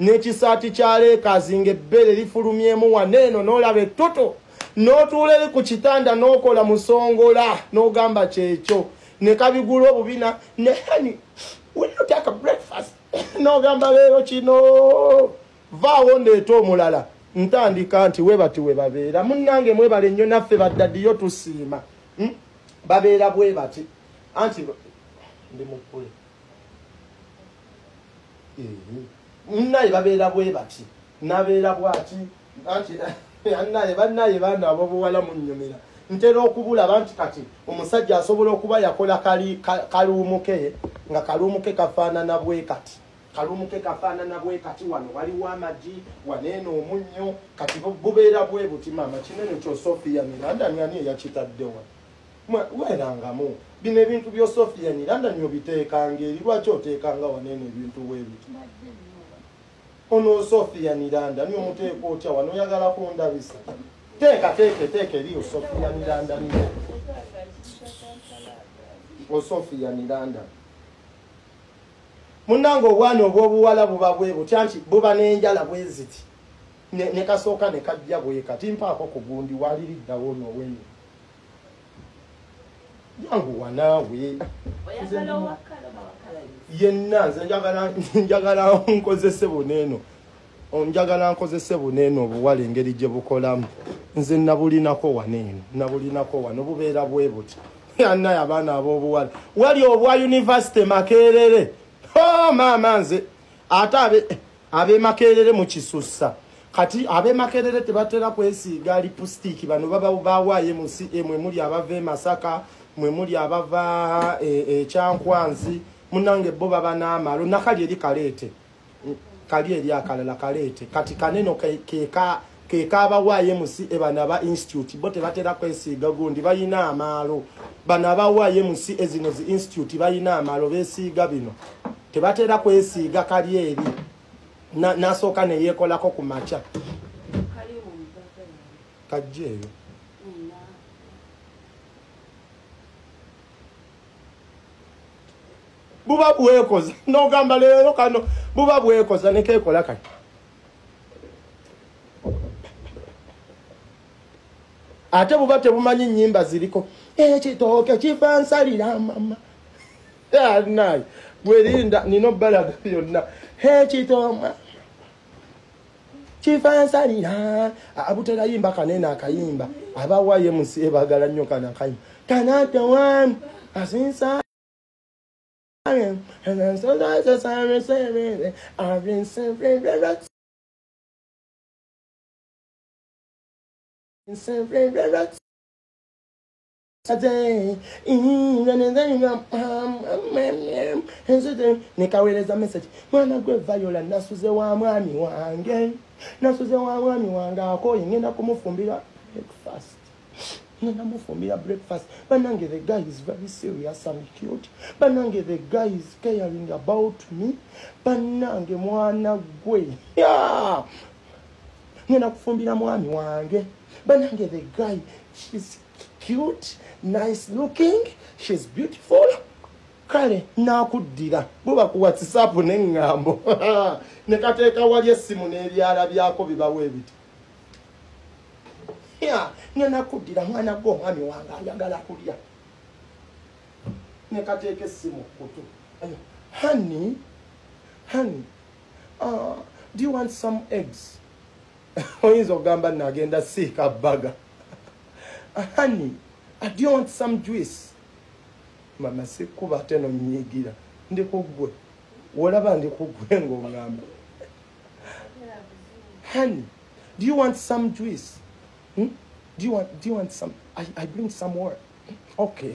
n'ekisaati kya leekazi ng'ebbere lifulumyemu waneeno n'olaba ettoto n'otuula eri ku kitanda n'okola musongola n'ogamba kyekyo. Ne kabigula obubina ne hani winotaka breakfast? N'ogamba leero kino vaawo ndeeta omulala. Ntandika nti we bati we babeera munnange mwebale nnyo naffe baddadiyo tusiima. Hmm? babeera bwe bati? Anti ndi mukule naye babeera bwe bati nabeera bwati? Anti annaye bannaye baana abobuwala munyumira ntera okubulaba nti kati omusajja asobola okuba yakola kaluumuke nga kaluumuke kafaanana bwe kati. Kaluumuke kafaanana bwe kati wano waliwo amagi waneeno omunnyo. Kati bu- bubeera bwe buti maama kinene kyo sofiya mirandani ani eyakitadde wano Mwe- weerangamu. Bino ebintu byo sofiya mirandani obiteekanga eri lwaki oteekanga waneeno ebintu bwe biti ono sofiya niranda ni omuteeka otya wano oyagala kundabisa. Teeka teeke teeka eriyo sofiya niranda niyo. O sofiya niranda. Munnange obwana obwobuwala buba bwe butya nti buba n'enjala bwe ziti. Ne kasooka ne kajja bwe kati mpaako ku gundi waliriddawo nowenyo janguwa naawe yenna nze njagala nkozese buneeno. Njagala nkozese buneeno obuwala engeri gye bukolamu. Nze nabulinako waneeno nabulinako wano bubeera bwe buti. Annaye abaana ab'obuwala. Wali obwa univesity makerere? O maama nze ate abe- ab'emakerere mu kisussa. Kati ab'emakerere tebatera kwesiiga lipustiiki bano baba bawaayo mu cm muli abava e masaka mwe muli abava e- ekyankwanzi munange bo baba n'amalo nakali eri kaleete kali eri akalala kaleete kati kaneno ke- keka kekabawaayo musi ebano aba institute bo tebatera kwesiiga gundi balina amaalo bano abawaayo musi ezino zi institute balina amaalo besiiga bino. Tebatera kwesiiga kali eri. Na- nasooka neyeekolako ku makya. Kajja eyo buba bwekoza. Nogamba leero kano buba bwekoza nekekola kati. Ate buba tebumanyi nyimba ziriko. Ekitooke kifa nsalira mama. Anaye bwerinda nina obbalaga byonna. Ekitooma kifa nsalira. Abuterayimba kanene akayimba. Abawaye musi ebagala nnyo kana akayimba. Kanatawamu asinsa And I'm so just I'm receiving, I've been simply simply today, even in the um, um, um, um, and so then Nicaragua is message. When I go violent, that's the one one you again. That's the one one you want. I'll call you, and I'll breakfast. Ngenda mufumbira breakfast. Banange the guy is very serious and cute. Banange the guy is caring about me. Banange mwana gwe. Yeah. ngenda kufumbira mwami wange. Banange the guy she's cute nice looking she's beautiful. Kale nakuddira. Buba ku whatsapp neŋŋambo nekateeka wali essimu n'ebyala byako bibawo ebiti. ya ngenda kuddira mwana gwe omwami wange ayagala kulya. Nekateeka essimu kutu. Honey honey uh, do you want some eggs? Oyinza okugamba nagenda siika baga honey uh, do you want some juice? Mama sikuba ate nonyigira ndi kugwe wolaba ndi kugwe ngaoŋŋamba honey do you want some juice hmm? do, you want, do you want some I, I bring some more. Okay